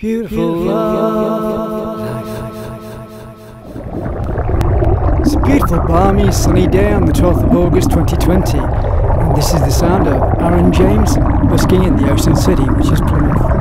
Beautiful love. It's a beautiful, balmy, sunny day on the 12th of August 2020, and this is the sound of Arron James busking in the Ocean City, which is Plymouth.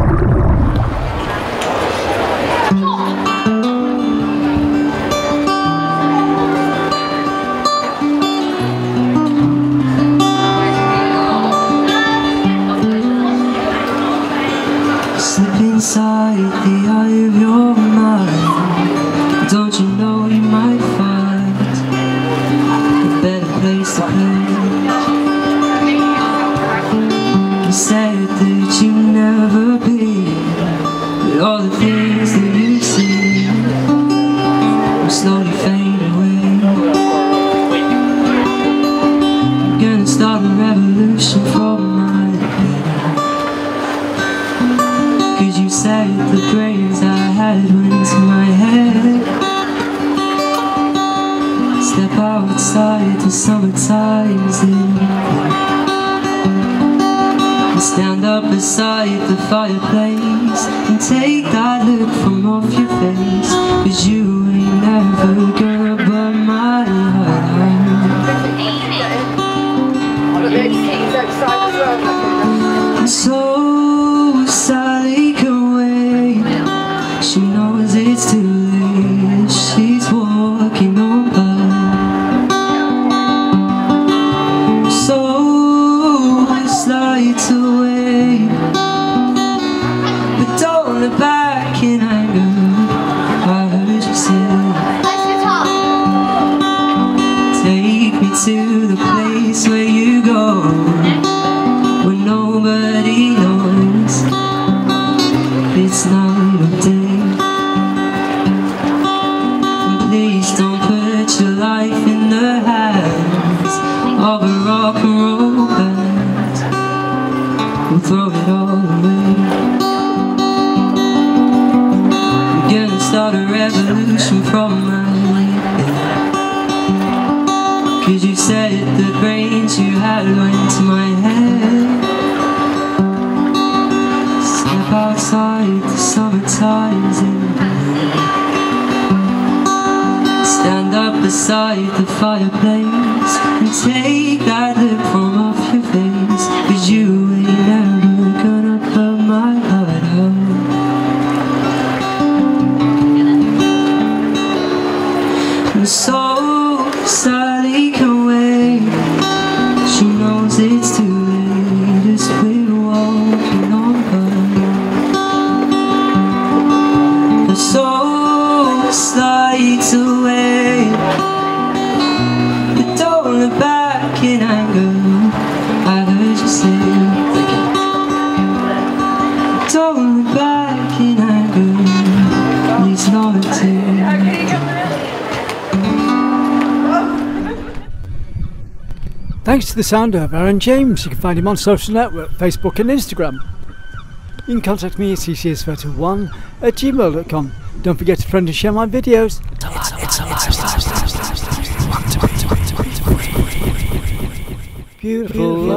Outside, the summertime's in Stand up beside the fireplace Thanks to the sound of Arron James. You can find him on social network, Facebook and Instagram. You can contact me at ccsphoto1 at gmail.com. Don't forget to friend and share my videos. Beautiful.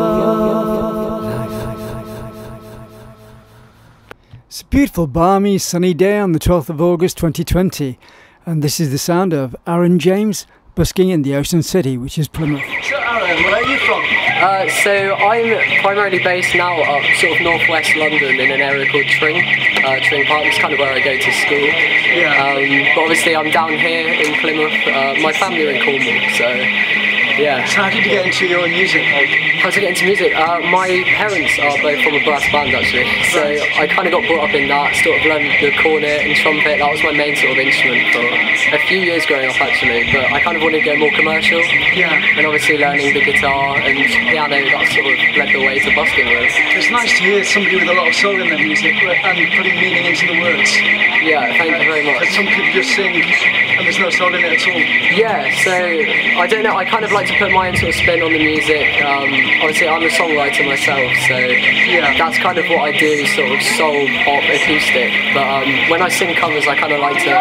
It's a beautiful, balmy, sunny day on the 12th of August 2020, and this is the sound of Arron James busking in the Ocean City, which is Plymouth. So Arron, where are you from? Uh, so I'm primarily based now up sort of northwest London in an area called Tring. Uh, Tring Park is kind of where I go to school. Yeah. Um, but obviously I'm down here in Plymouth. Uh, my family are in Cornwall, so yeah. So how did you get into your music? How to get into music? Uh, my parents are both from a brass band actually, so I kind of got brought up in that. Sort of learned the cornet and trumpet. That was my main sort of instrument for a few years growing up actually. But I kind of wanted to go more commercial. Yeah. And obviously learning the guitar and piano that sort of led the way to busking with. It's nice to hear somebody with a lot of soul in their music and putting meaning into the words. Yeah, thank you very much. Some people just sing and there's no soul in it at all. Yeah, so I don't know. I kind of like to put my own sort of spin on the music. Um, obviously, I'm a songwriter myself, so Yeah. that's kind of what I do, sort of soul, pop, acoustic. But um, when I sing covers, I kind of like to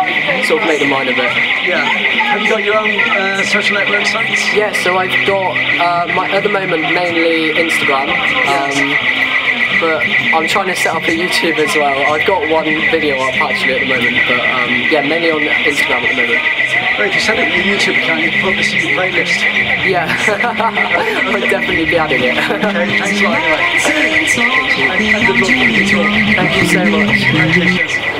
sort of make them mine a bit. Yeah. Have you got your own uh, social network sites? Yeah, so I've got uh, my at the moment mainly Instagram. Um, but I'm trying to set up a YouTube as well. I've got one video up actually at the moment, but um, yeah, mainly on Instagram at the moment. Great, if you set up your YouTube account, you can put this in your playlist. Yeah, I'll definitely be adding it. Okay, thanks a lot anyway. And good luck with your tour. Thank you so much.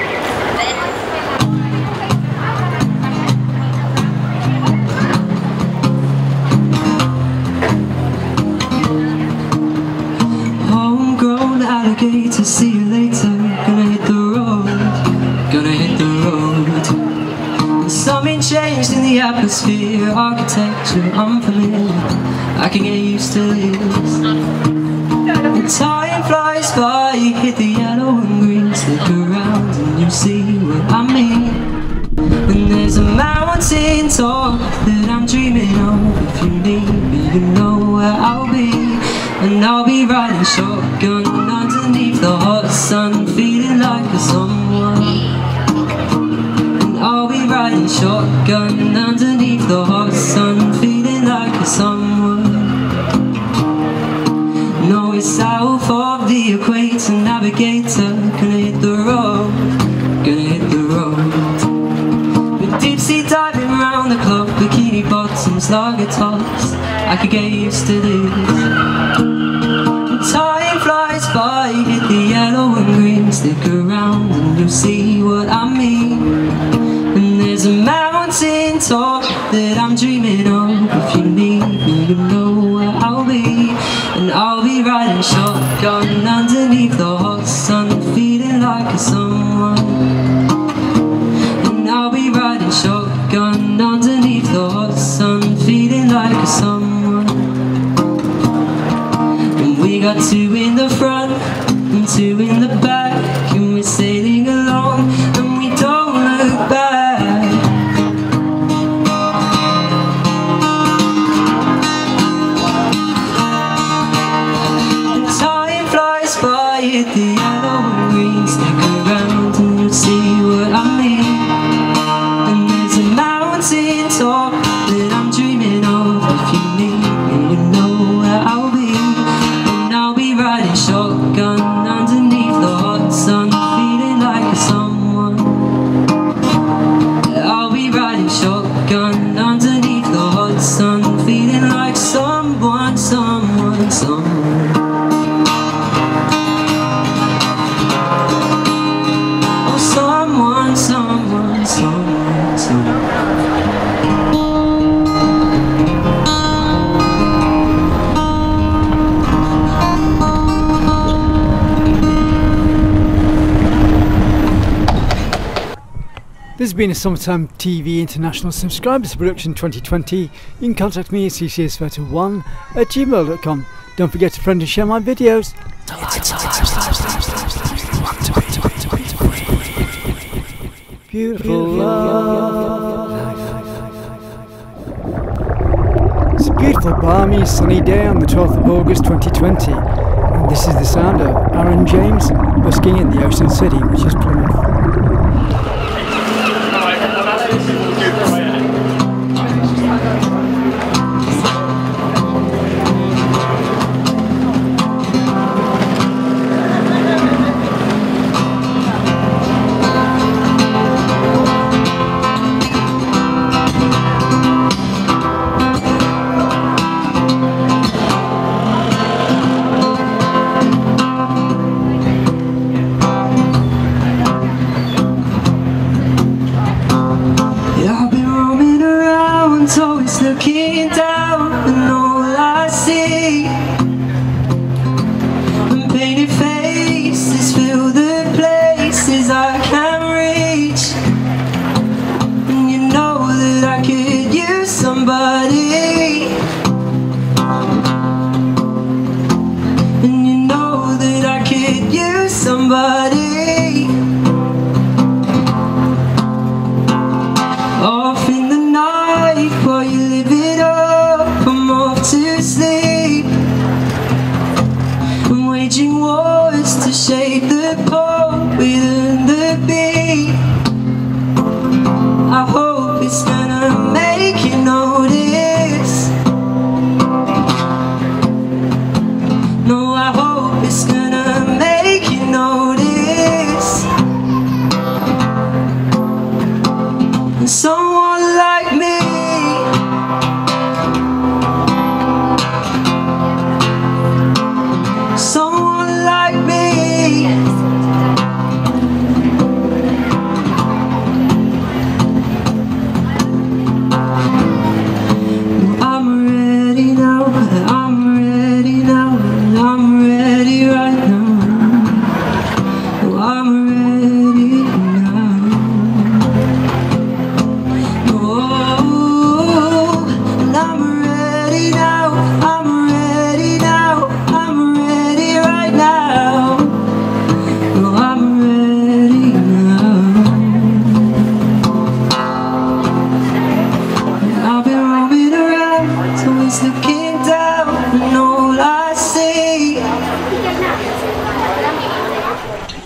Architecture unfamiliar. I can get used to this. Time flies by, you hit the yellow and green, stick around and you see what I mean. And there's a mountain top that I'm dreaming of. If you need me, you know where I'll be. And I'll be riding shotgun underneath the hot sun, feeling like a someone. Riding shotgun underneath the hot sun, feeling like a someone. No, it's south of the equator, navigator. Gonna hit the road, gonna hit the road. With deep sea diving round the clock, bikini bottoms, lager tops. I could get used to this. Time flies by, hit the yellow and green. Stick around and you'll see what I mean. Dreaming of. If you need me, you know where I'll be. And I'll be riding shotgun underneath the hot sun, feeling like a someone. And I'll be riding shotgun underneath the hot sun, feeling like a someone. And we got two in the front and two in the back, been a Summerfield TV International Subscribers Production 2020. You can contact me at ccsphoto1 at gmail.com. Don't forget to friend and share my videos. Beautiful love. It's a beautiful, balmy, sunny day on the 12th of August 2020. And this is the sound of Arron James busking in the Ocean City, which is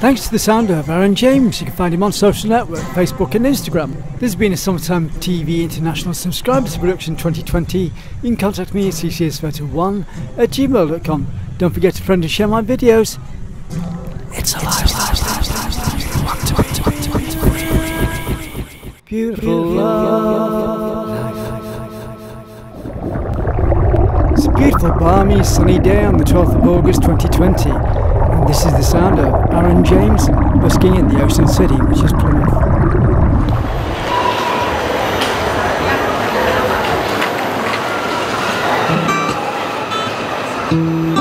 Thanks to the sound of Arron James. You can find him on social network, Facebook and Instagram. This has been a Summerfield TV International Subscribers Production 2020. You can contact me at ccsphoto1 at gmail.com. Don't forget to friend and share my videos. It's a life, Beautiful love. It's a beautiful, balmy, sunny day on the 12th of August 2020. This is the sound of Arron James busking in the Ocean City, which is Plymouth. No,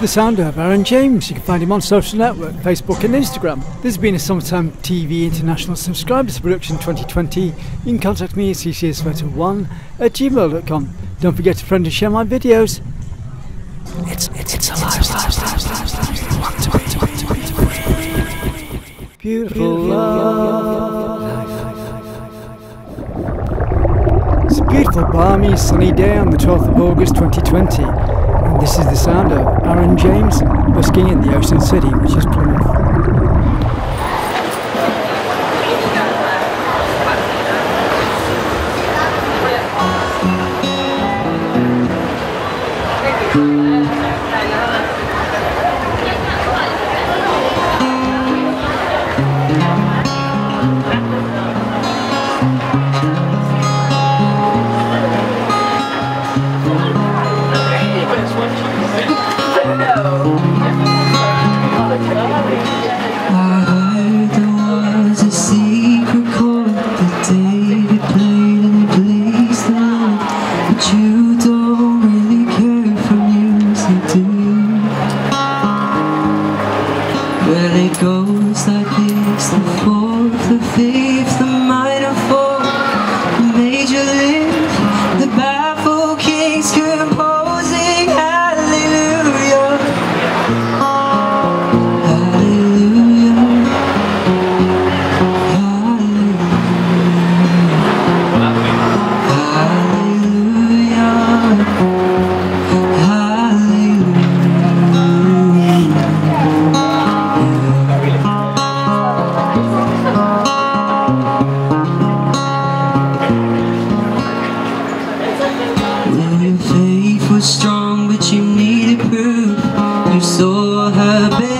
the sound of Arron James. You can find him on social network, Facebook and Instagram. This has been a Summerfield TV International Subscribers Production 2020. You can contact me at ccsphoto1 at gmail.com. Don't forget to friend and share my videos. It's, it's, it's a Beautiful love. It's a beautiful, balmy, sunny day on the 12th of August 2020. This is the sound of Arron James busking in the Ocean City, which is Plymouth. Her bathing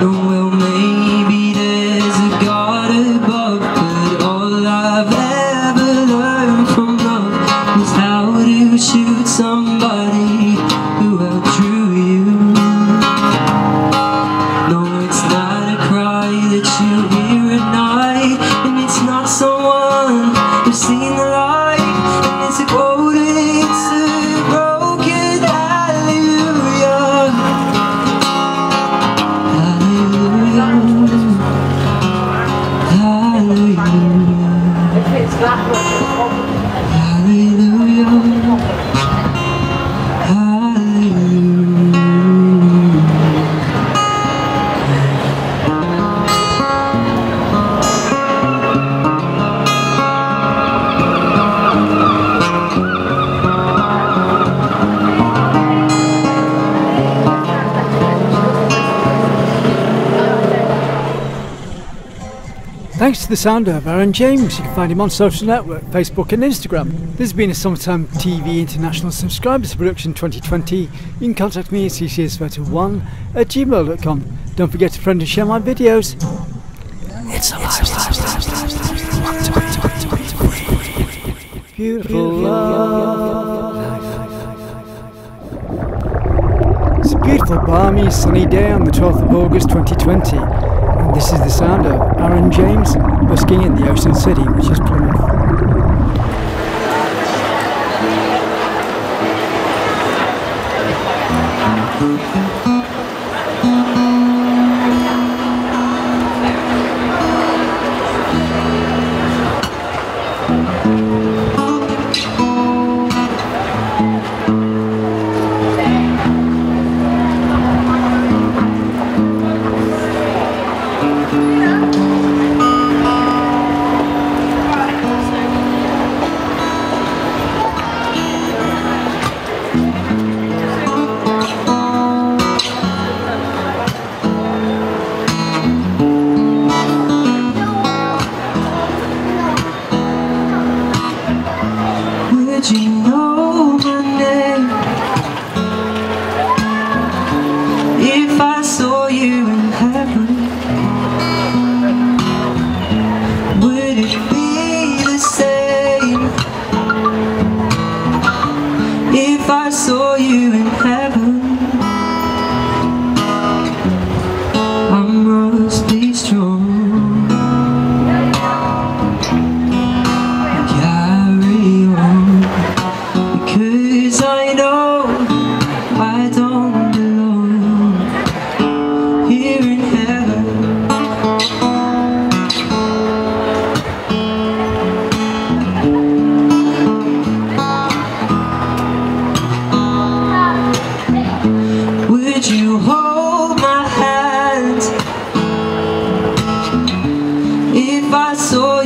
No Thanks to the sound of Arron James. You can find him on social network, Facebook and Instagram. This has been a Summerfield TV International Subscribers Production 2020. You can contact me at ccsphoto1 at gmail.com. Don't forget to friend and share my videos. It's a live Beautiful love. It's a beautiful, balmy, sunny day on the 12th of August 2020. This is the sound of Arron James busking in the ocean city, which is Plymouth.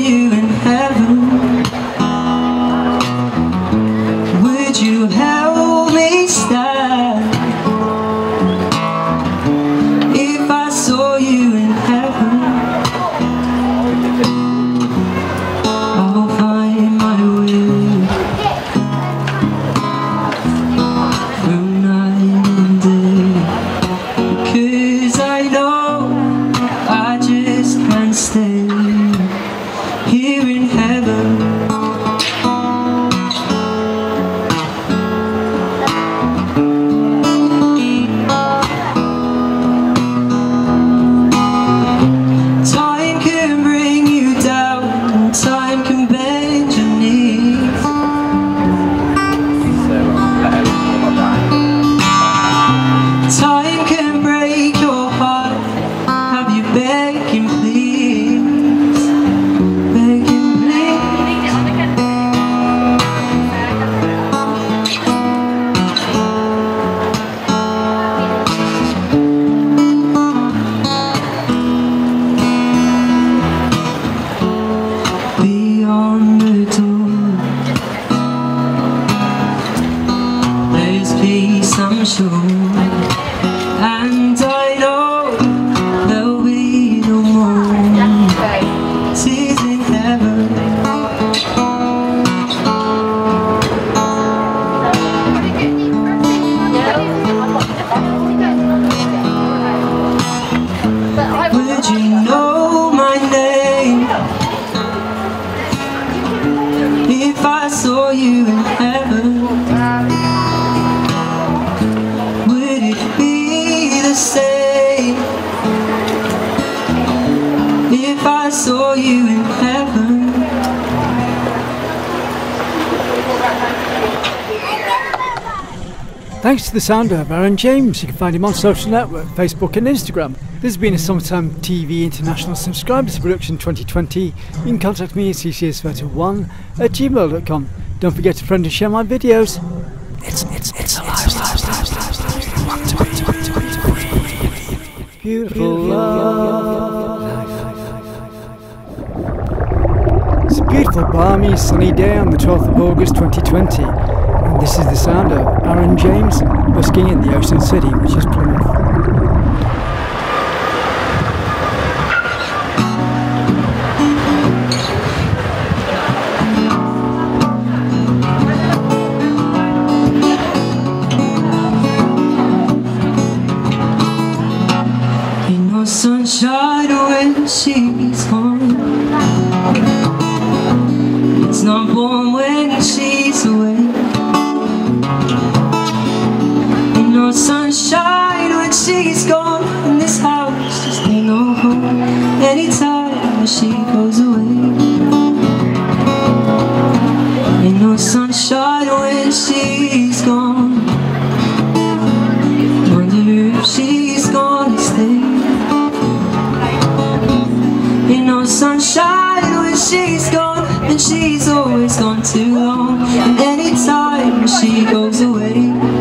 Saw Thanks to the sound of Arron James. You can find him on social network, Facebook and Instagram. This has been a Summerfield TV International Subscribers Production 2020. You can contact me at ccsphoto1 at gmail.com. Don't forget to friend and share my videos. It's, it's, it's a lifestyle. Beautiful love. It's a beautiful, balmy, sunny day on the 12th of August 2020. This is the sound of Arron James busking in the Ocean City, which is Plymouth. She's gone. Wonder if she's gonna stay. Ain't no sunshine when she's gone, and she's always gone too long. And anytime she goes away.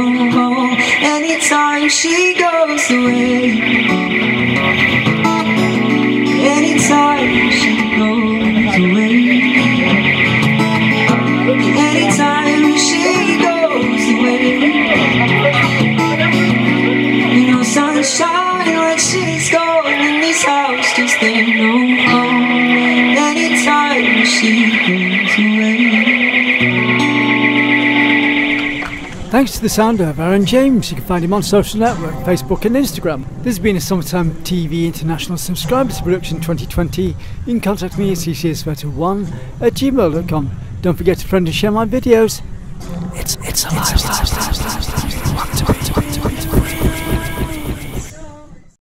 Anytime she goes away. Thanks to the sound of Arron James. You can find him on social network, Facebook and Instagram. This has been a Summerfield TV International Subscribers Production 2020. You can contact me at ccsphoto1 at gmail.com. Don't forget to friend and share my videos. It's It's, it's a lifestyle.